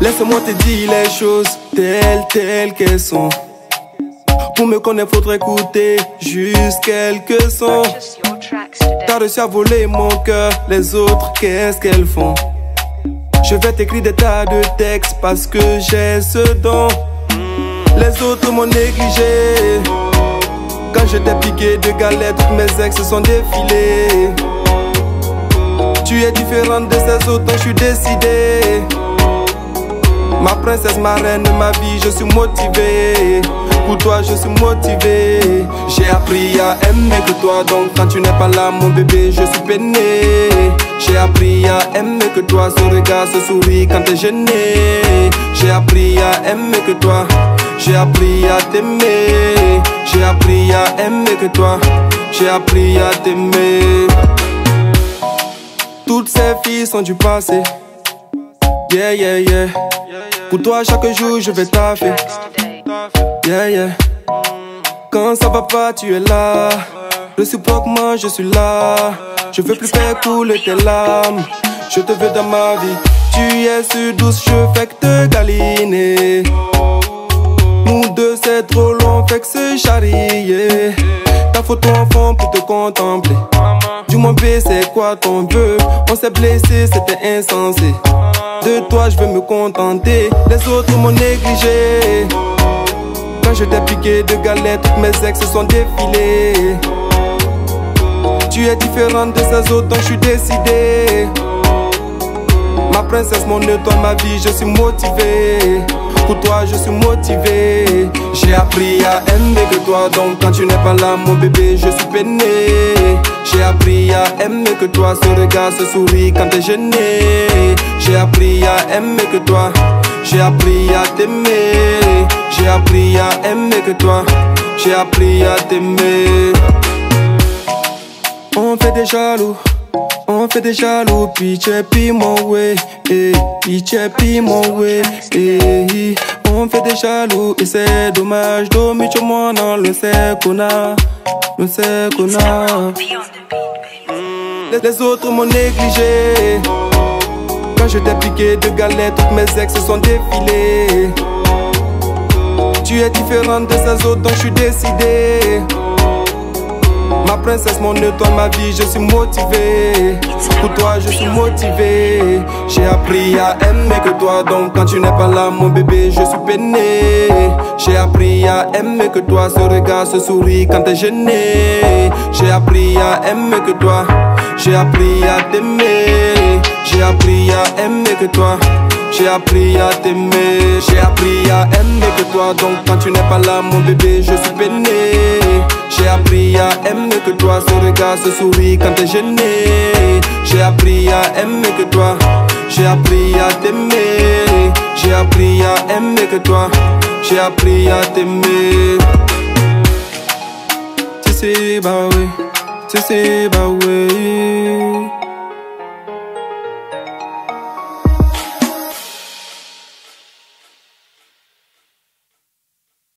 Laisse-moi te dire les choses telles, telles qu'elles sont. Pour me connaître, faudrait écouter juste quelques sons. T'as réussi à voler mon cœur, les autres, qu'est-ce qu'elles font? Je vais t'écrire des tas de textes parce que j'ai ce don. Les autres m'ont négligé. Quand je t'ai piqué de galettes, toutes mes ex sont défilés. Tu es différente de ces autres, je suis décidé. Ma princesse, ma reine, ma vie, je suis motivé. Pour toi, je suis motivé. J'ai appris à aimer que toi, donc quand tu n'es pas là, mon bébé, je suis peiné. J'ai appris à aimer que toi, son regard se sourit quand t'es gêné. J'ai appris à aimer que toi, j'ai appris à t'aimer. J'ai appris à aimer que toi, j'ai appris à t'aimer sont du passé. Yeah, yeah, yeah. Pour toi, chaque jour, je vais taffer. Yeah, yeah. Quand ça va pas, tu es là. Réciproque, moi, je suis là. Je veux plus faire couler tes larmes. Je te veux dans ma vie. Tu es si douce, je fais que te galiner. Nous deux, c'est trop long, fait que se charrier. Ta photo enfant pour te contempler. Dis-moi B c'est quoi ton vœu? On s'est blessé, c'était insensé. De toi je veux me contenter. Les autres m'ont négligé. Quand je t'ai piqué de galère Toutes mes ex se sont défilés Tu es différente de ces autres donc je suis décidé. Ma princesse, mon étoile, ma vie, je suis motivé. Pour toi, je suis motivé. J'ai appris à aimer que toi Donc quand tu n'es pas là, mon bébé, je suis peiné. J'ai appris à aimer que toi, ce regard se sourit quand t'es gêné. J'ai appris à aimer que toi, j'ai appris à t'aimer. J'ai appris à aimer que toi, j'ai appris à t'aimer. On fait des jaloux, on fait des jaloux, pitié, puis mon way, eh, pitié, puis mon way, eh, eh, eh, on fait des jaloux, et c'est dommage, dommage, moi, non, le sait qu'on a nous c'est qu'on a. Mm. Les, autres m'ont négligé. Quand je t'ai piqué de galère, toutes mes ex se sont défilées. Tu es différente de ces autres, donc je suis décidé princesse, mon étoile, ma vie, je suis motivé. Pour toi, je suis motivé. J'ai appris à aimer que toi, donc quand tu n'es pas là, mon bébé, je suis peiné. J'ai appris à aimer que toi, ce regard, ce sourire quand t'es gêné. J'ai appris à aimer que toi, j'ai appris à t'aimer. J'ai appris à aimer que toi. J'ai appris à t'aimer, j'ai appris à aimer que toi Donc quand tu n'es pas là mon bébé je suis peiné appris à aimer que toi, son regard se sourit quand t'es gêné. J'ai appris à aimer que toi, j'ai appris à t'aimer. J'ai appris à aimer que toi, j'ai appris à t'aimer. Si, si, bah oui, si, si, bah oui.